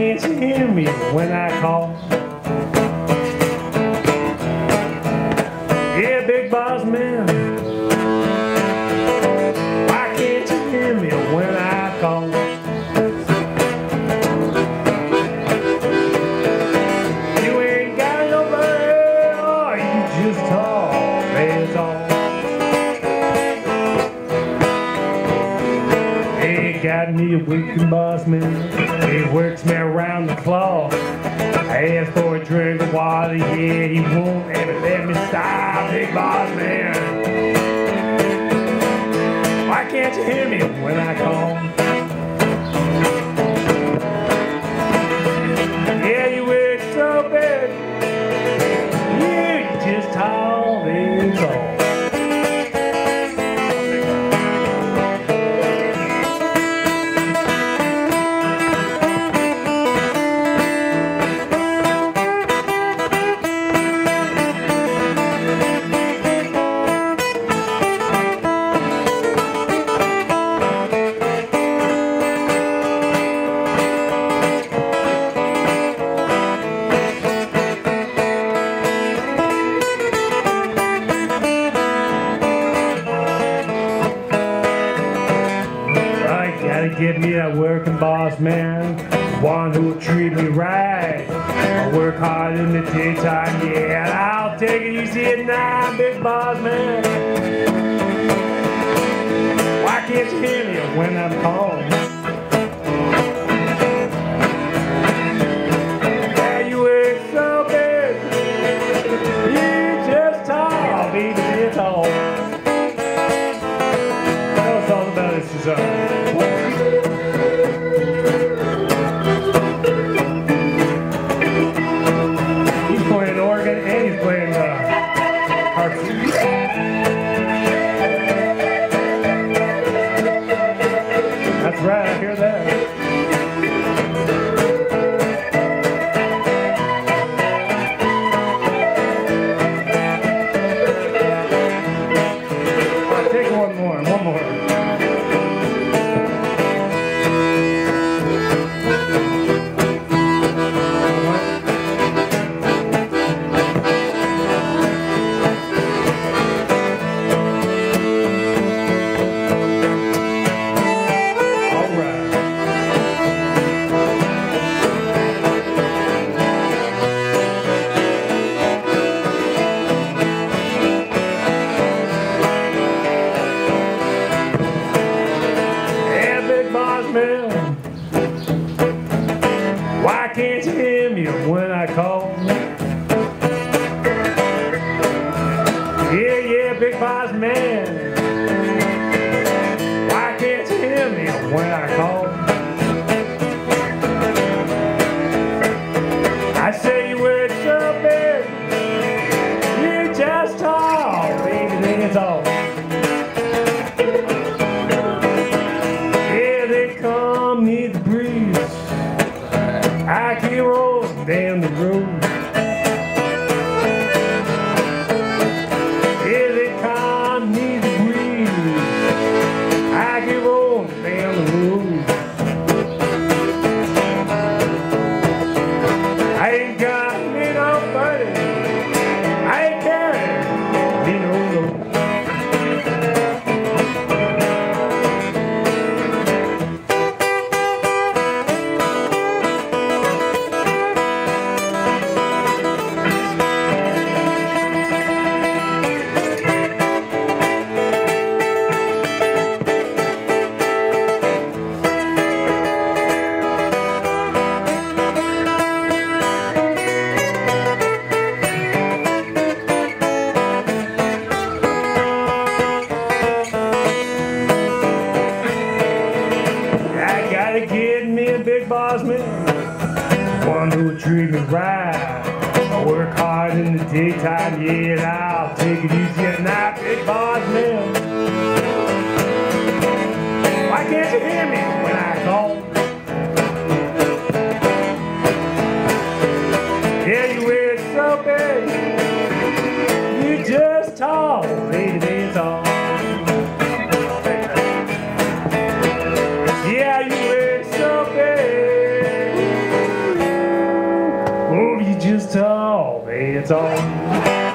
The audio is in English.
me when I call? Yeah, big boss man. Got me a weekend boss man. He works me around the clock. I asked for a drink of water, yeah, he won't ever let me stop, big boss man. Why can't you hear me when I call? Gotta get me a working boss man, one who'll treat me right. I work hard in the daytime, yeah, I'll take it easy at night, big boss man. Why can't you hear me when I'm calling? All. Tell us all about. Harp. When I call? One who'll treat me right. I work hard in the daytime, yeah, and I'll take it easy at night, big boss man. Why can't you hear me when I call? Me it's all